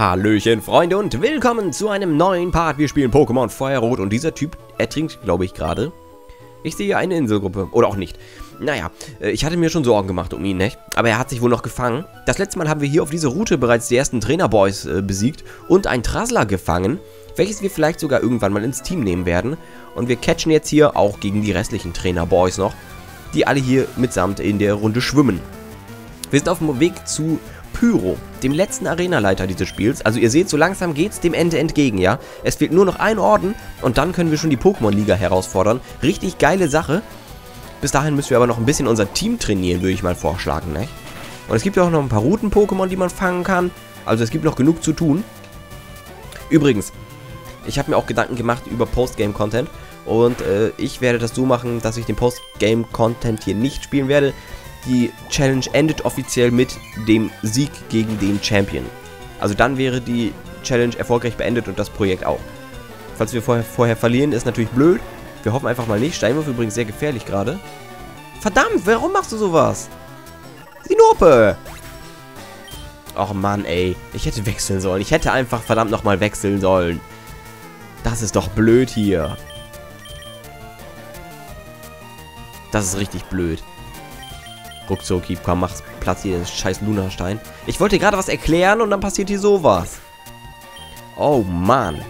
Hallöchen, Freunde, und willkommen zu einem neuen Part. Wir spielen Pokémon Feuerrot und dieser Typ ertrinkt, glaube ich, gerade. Ich sehe eine Inselgruppe. Oder auch nicht. Naja, äh, ich hatte mir schon Sorgen gemacht um ihn, nicht? Aber er hat sich wohl noch gefangen. Das letzte Mal haben wir hier auf dieser Route bereits die ersten Trainerboys äh, besiegt und ein Trassler gefangen, welches wir vielleicht sogar irgendwann mal ins Team nehmen werden. Und wir catchen jetzt hier auch gegen die restlichen Trainerboys noch, die alle hier mitsamt in der Runde schwimmen. Wir sind auf dem Weg zu Pyro, dem letzten Arenaleiter dieses Spiels. Also ihr seht, so langsam geht es dem Ende entgegen, ja. Es fehlt nur noch ein Orden und dann können wir schon die Pokémon-Liga herausfordern. Richtig geile Sache. Bis dahin müssen wir aber noch ein bisschen unser Team trainieren, würde ich mal vorschlagen, ne? Und es gibt ja auch noch ein paar Routen-Pokémon, die man fangen kann. Also es gibt noch genug zu tun. Übrigens, ich habe mir auch Gedanken gemacht über Postgame-Content. Und äh, ich werde das so machen, dass ich den Postgame-Content hier nicht spielen werde, die Challenge endet offiziell mit dem Sieg gegen den Champion. Also dann wäre die Challenge erfolgreich beendet und das Projekt auch. Falls wir vorher, vorher verlieren, ist natürlich blöd. Wir hoffen einfach mal nicht. Steinwurf übrigens sehr gefährlich gerade. Verdammt, warum machst du sowas? Sinope! Och Mann, ey. Ich hätte wechseln sollen. Ich hätte einfach verdammt nochmal wechseln sollen. Das ist doch blöd hier. Das ist richtig blöd. Ruckzuck, komm, mach Platz hier, scheiß Lunastein. Ich wollte gerade was erklären und dann passiert hier sowas. Oh, Mann.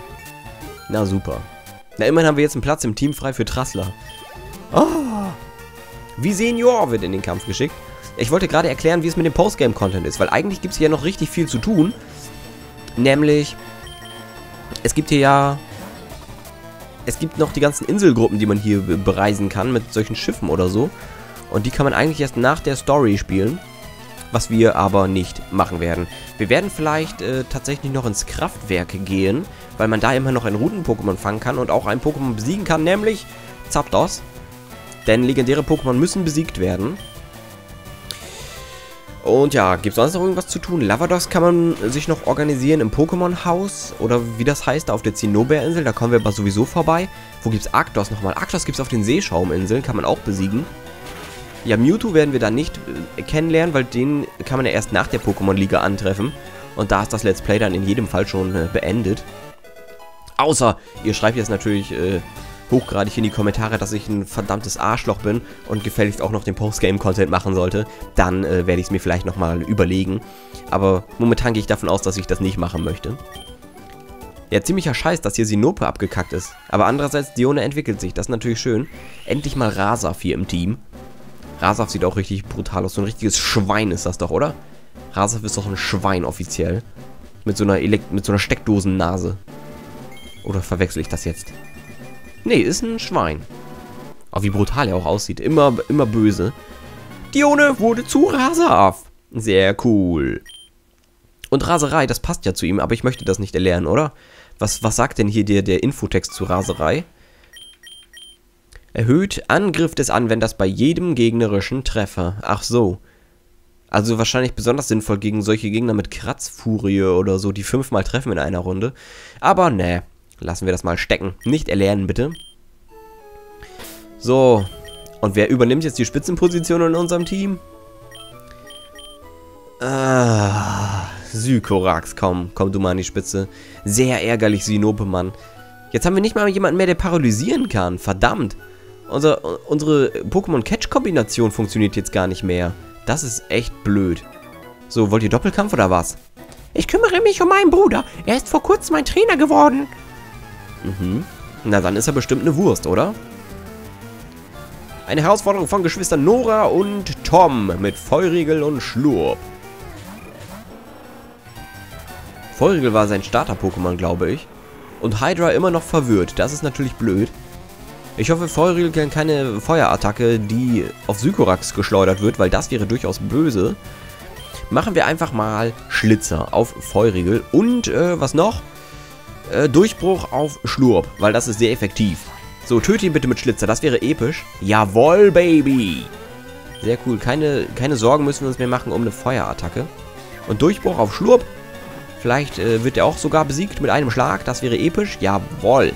Na, super. Na, immerhin haben wir jetzt einen Platz im Team frei für Trassler. Oh. Wie Senior wird in den Kampf geschickt. Ich wollte gerade erklären, wie es mit dem Postgame-Content ist, weil eigentlich gibt es hier noch richtig viel zu tun. Nämlich, es gibt hier ja... Es gibt noch die ganzen Inselgruppen, die man hier bereisen kann mit solchen Schiffen oder so. Und die kann man eigentlich erst nach der Story spielen. Was wir aber nicht machen werden. Wir werden vielleicht äh, tatsächlich noch ins Kraftwerk gehen, weil man da immer noch ein Routen-Pokémon fangen kann und auch ein Pokémon besiegen kann, nämlich Zapdos. Denn legendäre Pokémon müssen besiegt werden. Und ja, gibt es sonst noch irgendwas zu tun? Lavados kann man sich noch organisieren im Pokémon-Haus. Oder wie das heißt, auf der Zinnober-Insel. Da kommen wir aber sowieso vorbei. Wo gibt es Arktos nochmal? Arktos gibt es auf den Seeschauminseln. Kann man auch besiegen. Ja, Mewtwo werden wir dann nicht äh, kennenlernen, weil den kann man ja erst nach der Pokémon-Liga antreffen. Und da ist das Let's Play dann in jedem Fall schon äh, beendet. Außer, ihr schreibt jetzt natürlich äh, hochgradig in die Kommentare, dass ich ein verdammtes Arschloch bin und gefälligst auch noch den Postgame-Content machen sollte. Dann äh, werde ich es mir vielleicht nochmal überlegen. Aber momentan gehe ich davon aus, dass ich das nicht machen möchte. Ja, ziemlicher Scheiß, dass hier Sinope abgekackt ist. Aber andererseits, Dione entwickelt sich. Das ist natürlich schön. Endlich mal Rasaf hier im Team. Rasaf sieht auch richtig brutal aus. So ein richtiges Schwein ist das doch, oder? Rasaf ist doch ein Schwein offiziell. Mit so einer, Elekt mit so einer Steckdosennase. Oder verwechsel ich das jetzt? Nee, ist ein Schwein. Aber wie brutal er auch aussieht. Immer, immer böse. Dione wurde zu Rasaf. Sehr cool. Und Raserei, das passt ja zu ihm, aber ich möchte das nicht erlernen, oder? Was, was sagt denn hier der, der Infotext zu Raserei? Erhöht Angriff des Anwenders bei jedem gegnerischen Treffer. Ach so. Also wahrscheinlich besonders sinnvoll gegen solche Gegner mit Kratzfurie oder so, die fünfmal treffen in einer Runde. Aber ne, lassen wir das mal stecken. Nicht erlernen, bitte. So. Und wer übernimmt jetzt die Spitzenposition in unserem Team? Ah, Sykorax, komm, komm du mal an die Spitze. Sehr ärgerlich, Sinope, Mann. Jetzt haben wir nicht mal jemanden mehr, der paralysieren kann. Verdammt. Unser, unsere Pokémon-Catch-Kombination funktioniert jetzt gar nicht mehr. Das ist echt blöd. So, wollt ihr Doppelkampf oder was? Ich kümmere mich um meinen Bruder. Er ist vor kurzem mein Trainer geworden. Mhm. Na, dann ist er bestimmt eine Wurst, oder? Eine Herausforderung von Geschwistern Nora und Tom mit Feurigel und Schlurp. Feurigel war sein Starter-Pokémon, glaube ich. Und Hydra immer noch verwirrt. Das ist natürlich blöd. Ich hoffe, Feuril kann keine Feuerattacke, die auf Sykorax geschleudert wird, weil das wäre durchaus böse. Machen wir einfach mal Schlitzer auf Feurigel und, äh, was noch? Äh, Durchbruch auf Schlurp, weil das ist sehr effektiv. So, töte ihn bitte mit Schlitzer, das wäre episch. Jawoll, Baby! Sehr cool, keine, keine Sorgen müssen wir uns mehr machen um eine Feuerattacke. Und Durchbruch auf Schlurp. Vielleicht äh, wird er auch sogar besiegt mit einem Schlag, das wäre episch. Jawoll!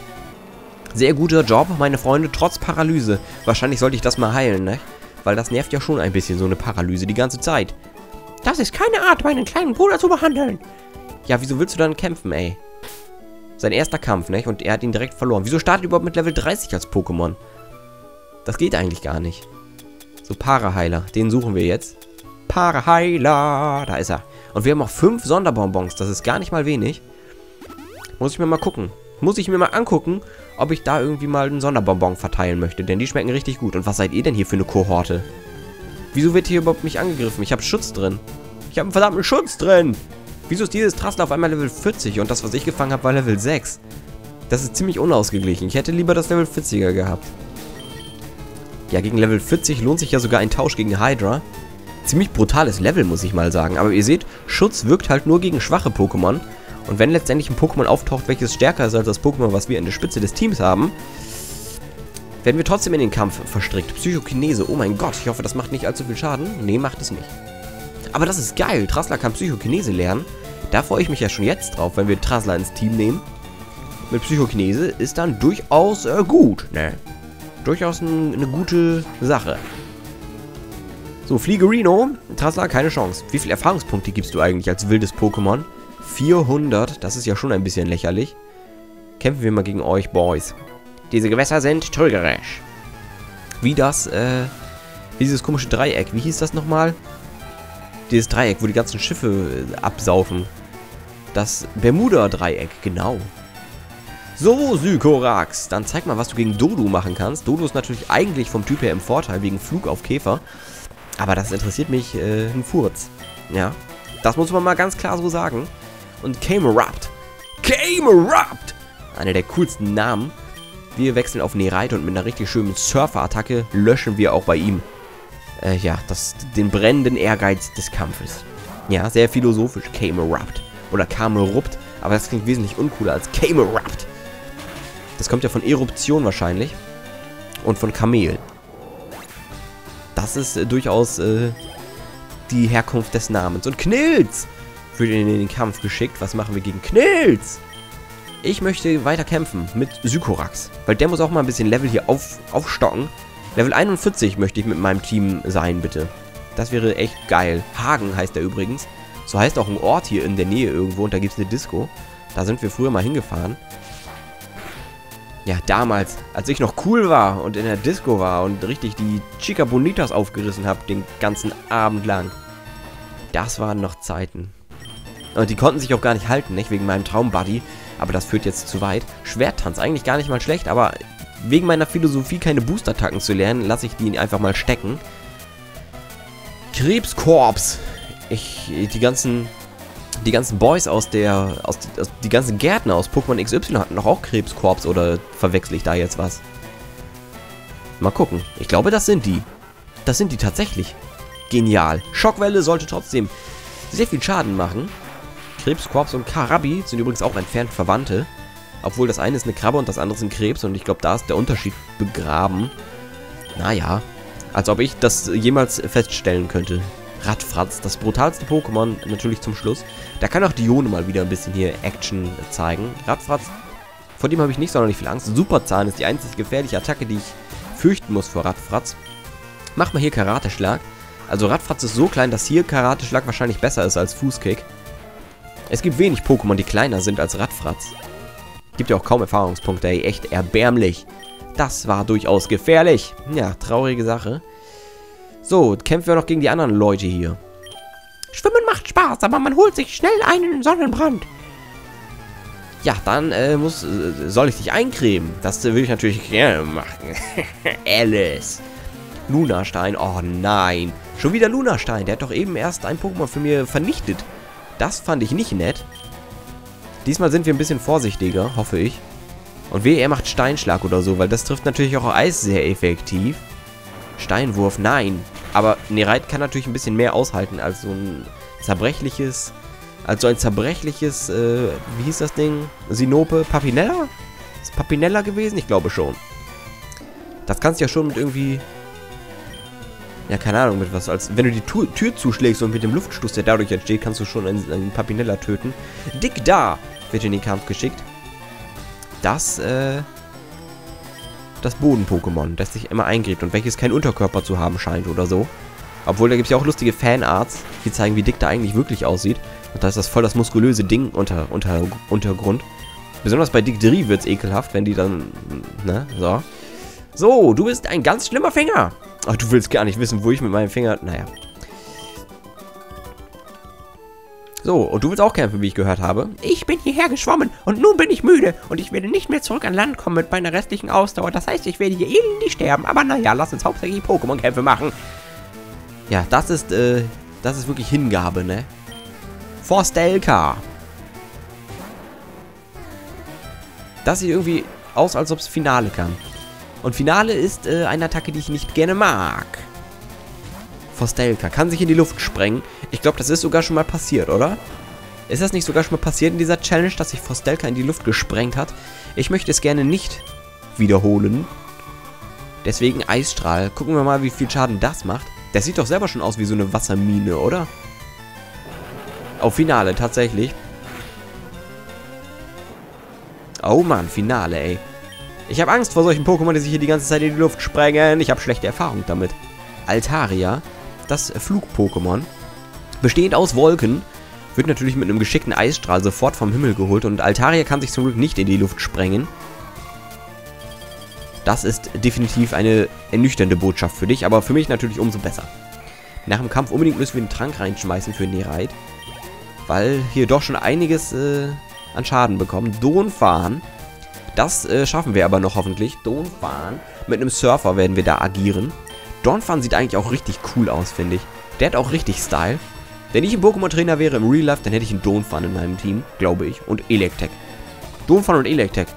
Sehr guter Job, meine Freunde, trotz Paralyse. Wahrscheinlich sollte ich das mal heilen, ne? Weil das nervt ja schon ein bisschen, so eine Paralyse, die ganze Zeit. Das ist keine Art, meinen kleinen Bruder zu behandeln. Ja, wieso willst du dann kämpfen, ey? Sein erster Kampf, ne? Und er hat ihn direkt verloren. Wieso startet überhaupt mit Level 30 als Pokémon? Das geht eigentlich gar nicht. So, Paraheiler. Den suchen wir jetzt. Paraheiler. Da ist er. Und wir haben auch fünf Sonderbonbons. Das ist gar nicht mal wenig. Muss ich mir mal gucken. Muss ich mir mal angucken, ob ich da irgendwie mal einen Sonderbonbon verteilen möchte. Denn die schmecken richtig gut. Und was seid ihr denn hier für eine Kohorte? Wieso wird hier überhaupt nicht angegriffen? Ich habe Schutz drin. Ich habe einen verdammten Schutz drin. Wieso ist dieses Trassler auf einmal Level 40 und das, was ich gefangen habe, war Level 6? Das ist ziemlich unausgeglichen. Ich hätte lieber das Level 40er gehabt. Ja, gegen Level 40 lohnt sich ja sogar ein Tausch gegen Hydra. Ziemlich brutales Level, muss ich mal sagen. Aber ihr seht, Schutz wirkt halt nur gegen schwache Pokémon. Und wenn letztendlich ein Pokémon auftaucht, welches stärker ist als das Pokémon, was wir in der Spitze des Teams haben, werden wir trotzdem in den Kampf verstrickt. Psychokinese, oh mein Gott, ich hoffe, das macht nicht allzu viel Schaden. Nee, macht es nicht. Aber das ist geil, Trassler kann Psychokinese lernen. Da freue ich mich ja schon jetzt drauf, wenn wir Trassler ins Team nehmen. Mit Psychokinese ist dann durchaus äh, gut, ne? Durchaus ein, eine gute Sache. So, Fliegerino, Trassler, keine Chance. Wie viele Erfahrungspunkte gibst du eigentlich als wildes Pokémon? 400, das ist ja schon ein bisschen lächerlich. Kämpfen wir mal gegen euch, Boys. Diese Gewässer sind trügerisch. Wie das, äh, wie dieses komische Dreieck. Wie hieß das nochmal? Dieses Dreieck, wo die ganzen Schiffe äh, absaufen. Das Bermuda-Dreieck, genau. So, Sykorax, dann zeig mal, was du gegen Dodo machen kannst. Dodo ist natürlich eigentlich vom Typ her im Vorteil, wegen Flug auf Käfer. Aber das interessiert mich äh, ein Furz. Ja, das muss man mal ganz klar so sagen. Und Camerupt. Camerupt! Einer der coolsten Namen. Wir wechseln auf Nerite und mit einer richtig schönen Surfer-Attacke löschen wir auch bei ihm äh, ja, das, den brennenden Ehrgeiz des Kampfes. Ja, sehr philosophisch. Camerupt. Oder Camerupt. Aber das klingt wesentlich uncooler als Camerupt. Das kommt ja von Eruption wahrscheinlich. Und von Kamel. Das ist äh, durchaus äh, die Herkunft des Namens. Und Knilz wird in den Kampf geschickt. Was machen wir gegen Knilz? Ich möchte weiter kämpfen mit Sykorax. Weil der muss auch mal ein bisschen Level hier auf, aufstocken. Level 41 möchte ich mit meinem Team sein, bitte. Das wäre echt geil. Hagen heißt er übrigens. So heißt auch ein Ort hier in der Nähe irgendwo und da gibt es eine Disco. Da sind wir früher mal hingefahren. Ja, damals, als ich noch cool war und in der Disco war und richtig die Chica Bonitas aufgerissen habe, den ganzen Abend lang. Das waren noch Zeiten. Und die konnten sich auch gar nicht halten, nicht? Wegen meinem Traumbuddy. Aber das führt jetzt zu weit. Schwerttanz, eigentlich gar nicht mal schlecht, aber wegen meiner Philosophie, keine Booster-Attacken zu lernen, lasse ich die einfach mal stecken. Krebskorps. Ich, die ganzen, die ganzen Boys aus der, aus, aus die ganzen Gärtner aus Pokémon XY hatten doch auch Krebskorps oder verwechsel ich da jetzt was? Mal gucken. Ich glaube, das sind die. Das sind die tatsächlich. Genial. Schockwelle sollte trotzdem sehr viel Schaden machen. Krebskorps und Karabi sind übrigens auch entfernt Verwandte. Obwohl das eine ist eine Krabbe und das andere ist ein Krebs. Und ich glaube, da ist der Unterschied begraben. Naja. Als ob ich das jemals feststellen könnte. Radfratz, das brutalste Pokémon, natürlich zum Schluss. Da kann auch Dione mal wieder ein bisschen hier Action zeigen. Radfratz, vor dem habe ich nicht sonderlich viel Angst. Superzahn ist die einzige gefährliche Attacke, die ich fürchten muss vor Radfratz. Mach mal hier Karateschlag. Also Radfratz ist so klein, dass hier Karateschlag wahrscheinlich besser ist als Fußkick. Es gibt wenig Pokémon, die kleiner sind als Radfratz. Gibt ja auch kaum Erfahrungspunkte, ey. Echt erbärmlich. Das war durchaus gefährlich. Ja, traurige Sache. So, kämpfen wir noch gegen die anderen Leute hier. Schwimmen macht Spaß, aber man holt sich schnell einen Sonnenbrand. Ja, dann äh, muss, äh, soll ich dich eincremen. Das äh, will ich natürlich gerne machen. Alice. Lunastein. Oh nein. Schon wieder Lunastein. Der hat doch eben erst ein Pokémon für mir vernichtet. Das fand ich nicht nett. Diesmal sind wir ein bisschen vorsichtiger, hoffe ich. Und wehe, er macht Steinschlag oder so, weil das trifft natürlich auch Eis sehr effektiv. Steinwurf, nein. Aber Nereit kann natürlich ein bisschen mehr aushalten als so ein zerbrechliches... Als so ein zerbrechliches, äh, wie hieß das Ding? Sinope? Papinella? Ist Papinella gewesen? Ich glaube schon. Das kannst du ja schon mit irgendwie... Ja, keine Ahnung, mit was. Als wenn du die Tür, Tür zuschlägst und mit dem Luftstoß, der dadurch entsteht, kannst du schon einen, einen Papinella töten. Dick da! wird in den Kampf geschickt. Das, äh, das Boden-Pokémon, das sich immer eingräbt und welches keinen Unterkörper zu haben scheint oder so. Obwohl, da gibt es ja auch lustige Fanarts, die zeigen, wie dick der eigentlich wirklich aussieht. Und da ist das voll das muskulöse Ding unter, unter Untergrund. Besonders bei Dicterie wird es ekelhaft, wenn die dann, ne, so. So, du bist ein ganz schlimmer Finger. Ach, du willst gar nicht wissen, wo ich mit meinem Finger, naja. So, und du willst auch kämpfen, wie ich gehört habe. Ich bin hierher geschwommen und nun bin ich müde und ich werde nicht mehr zurück an Land kommen mit meiner restlichen Ausdauer. Das heißt, ich werde hier elendig sterben. Aber naja, lass uns hauptsächlich Pokémon-Kämpfe machen. Ja, das ist, äh, das ist wirklich Hingabe, ne? Forstelka. Das sieht irgendwie aus, als ob es Finale kann. Und Finale ist äh, eine Attacke, die ich nicht gerne mag. Forstelka kann sich in die Luft sprengen. Ich glaube, das ist sogar schon mal passiert, oder? Ist das nicht sogar schon mal passiert in dieser Challenge, dass sich Forstelka in die Luft gesprengt hat? Ich möchte es gerne nicht wiederholen. Deswegen Eisstrahl. Gucken wir mal, wie viel Schaden das macht. Der sieht doch selber schon aus wie so eine Wassermine, oder? Auf Finale, tatsächlich. Oh Mann, Finale, ey. Ich habe Angst vor solchen Pokémon, die sich hier die ganze Zeit in die Luft sprengen. Ich habe schlechte Erfahrung damit. Altaria das Flug-Pokémon. Bestehend aus Wolken, wird natürlich mit einem geschickten Eisstrahl sofort vom Himmel geholt und Altaria kann sich zum Glück nicht in die Luft sprengen. Das ist definitiv eine ernüchternde Botschaft für dich, aber für mich natürlich umso besser. Nach dem Kampf unbedingt müssen wir einen Trank reinschmeißen für Nereit, weil hier doch schon einiges äh, an Schaden bekommen. Donphan, das äh, schaffen wir aber noch hoffentlich. Donphan, mit einem Surfer werden wir da agieren. Donphan sieht eigentlich auch richtig cool aus, finde ich. Der hat auch richtig Style. Wenn ich ein Pokémon-Trainer wäre im Real Life, dann hätte ich einen Donphan in meinem Team, glaube ich. Und Electek. Donphan und Electek.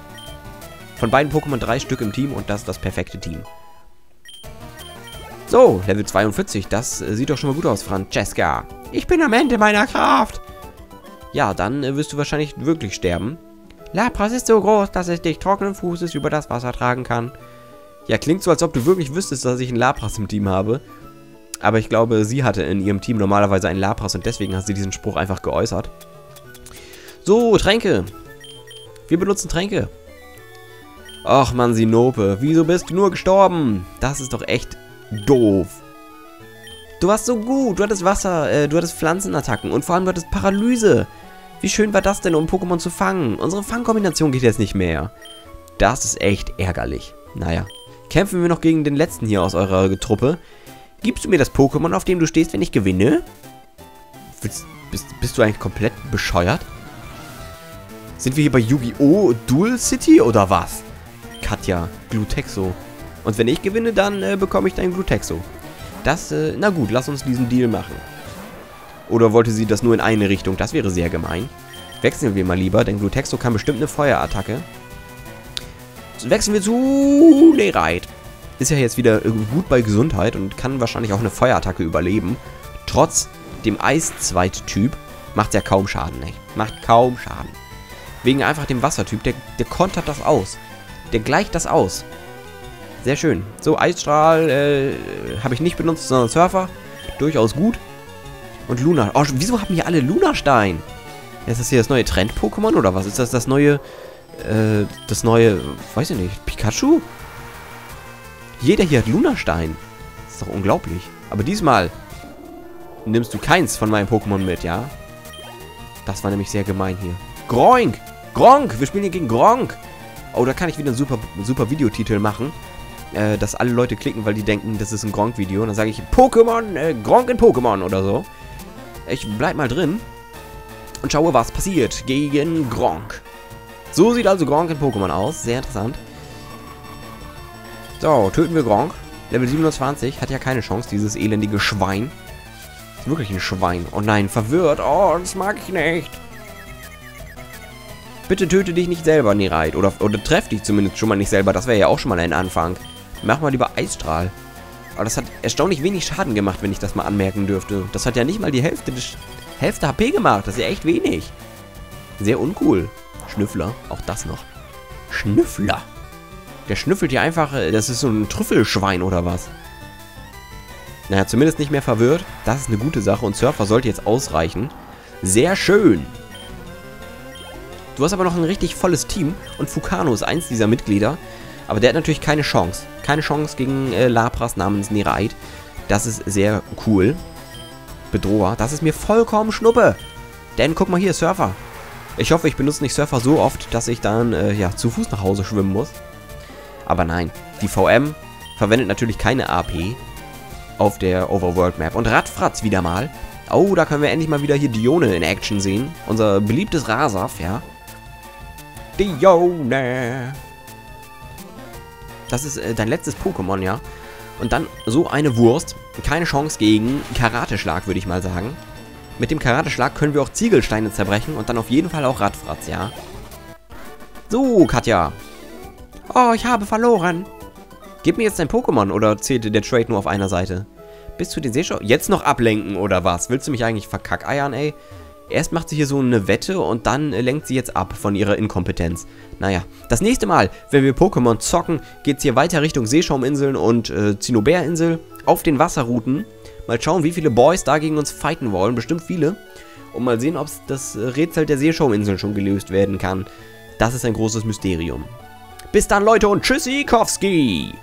Von beiden Pokémon drei Stück im Team und das ist das perfekte Team. So, Level 42. Das äh, sieht doch schon mal gut aus, Francesca. Ich bin am Ende meiner Kraft. Ja, dann äh, wirst du wahrscheinlich wirklich sterben. Lapras ist so groß, dass es dich trockenen Fußes über das Wasser tragen kann. Ja, klingt so, als ob du wirklich wüsstest, dass ich einen Lapras im Team habe. Aber ich glaube, sie hatte in ihrem Team normalerweise einen Lapras und deswegen hat sie diesen Spruch einfach geäußert. So, Tränke. Wir benutzen Tränke. Ach man, Sinope, wieso bist du nur gestorben? Das ist doch echt doof. Du warst so gut, du hattest Wasser, äh, du hattest Pflanzenattacken und vor allem du hattest Paralyse. Wie schön war das denn, um Pokémon zu fangen? Unsere Fangkombination geht jetzt nicht mehr. Das ist echt ärgerlich. Naja, Kämpfen wir noch gegen den letzten hier aus eurer Truppe. Gibst du mir das Pokémon, auf dem du stehst, wenn ich gewinne? Bist, bist, bist du eigentlich komplett bescheuert? Sind wir hier bei Yu-Gi-Oh! Dual City oder was? Katja, Glutexo. Und wenn ich gewinne, dann äh, bekomme ich dein Glutexo. Das, äh, na gut, lass uns diesen Deal machen. Oder wollte sie das nur in eine Richtung? Das wäre sehr gemein. Wechseln wir mal lieber, denn Glutexo kann bestimmt eine Feuerattacke wechseln wir zu Lereit. Ist ja jetzt wieder gut bei Gesundheit und kann wahrscheinlich auch eine Feuerattacke überleben. Trotz dem Eiszweittyp macht er kaum Schaden, ey. Macht kaum Schaden. Wegen einfach dem Wassertyp, der, der kontert das aus. Der gleicht das aus. Sehr schön. So, Eisstrahl äh, habe ich nicht benutzt, sondern Surfer. Durchaus gut. Und Luna. Oh, wieso haben hier alle Lunastein? Ist das hier das neue Trend-Pokémon oder was? Ist das das neue äh, das neue, weiß ich nicht, Pikachu? Jeder hier hat Lunastein. Das ist doch unglaublich. Aber diesmal nimmst du keins von meinen Pokémon mit, ja? Das war nämlich sehr gemein hier. Groink! Gronk! Wir spielen hier gegen Gronk! Oh, da kann ich wieder einen super, super Videotitel machen. Äh, dass alle Leute klicken, weil die denken, das ist ein Gronk-Video. Und dann sage ich Pokémon, äh, Gronk in Pokémon oder so. Ich bleib mal drin und schaue, was passiert gegen Gronk. So sieht also Gronk in Pokémon aus. Sehr interessant. So, töten wir Gronk. Level 27. Hat ja keine Chance, dieses elendige Schwein. Ist wirklich ein Schwein. Oh nein, verwirrt. Oh, das mag ich nicht. Bitte töte dich nicht selber, Nereit. Oder, oder treff dich zumindest schon mal nicht selber. Das wäre ja auch schon mal ein Anfang. Mach mal lieber Eisstrahl. Aber das hat erstaunlich wenig Schaden gemacht, wenn ich das mal anmerken dürfte. Das hat ja nicht mal die Hälfte, des, Hälfte HP gemacht. Das ist ja echt wenig. Sehr uncool. Schnüffler, auch das noch. Schnüffler. Der schnüffelt hier einfach, äh, das ist so ein Trüffelschwein oder was. Naja, zumindest nicht mehr verwirrt. Das ist eine gute Sache und Surfer sollte jetzt ausreichen. Sehr schön. Du hast aber noch ein richtig volles Team und Fukano ist eins dieser Mitglieder. Aber der hat natürlich keine Chance. Keine Chance gegen äh, Lapras namens Neraid. Das ist sehr cool. Bedroher. Das ist mir vollkommen Schnuppe. Denn guck mal hier, Surfer. Ich hoffe, ich benutze nicht Surfer so oft, dass ich dann äh, ja, zu Fuß nach Hause schwimmen muss. Aber nein, die VM verwendet natürlich keine AP auf der Overworld Map. Und Radfratz wieder mal. Oh, da können wir endlich mal wieder hier Dione in Action sehen. Unser beliebtes Rasaf, ja. Dione. Das ist äh, dein letztes Pokémon, ja. Und dann so eine Wurst. Keine Chance gegen Karateschlag, würde ich mal sagen. Mit dem Karateschlag können wir auch Ziegelsteine zerbrechen und dann auf jeden Fall auch Radfratz, ja. So, Katja. Oh, ich habe verloren. Gib mir jetzt dein Pokémon oder zählte der Trade nur auf einer Seite? Bist du den Seeschau? Jetzt noch ablenken oder was? Willst du mich eigentlich verkackeiern, ey? Erst macht sie hier so eine Wette und dann äh, lenkt sie jetzt ab von ihrer Inkompetenz. Naja, das nächste Mal, wenn wir Pokémon zocken, geht es hier weiter Richtung Seeschauminseln und äh, Zinnoberinsel auf den Wasserrouten. Mal schauen, wie viele Boys da gegen uns fighten wollen. Bestimmt viele. Und mal sehen, ob das äh, Rätsel der Seeschauminseln schon gelöst werden kann. Das ist ein großes Mysterium. Bis dann, Leute, und Tschüssikowski!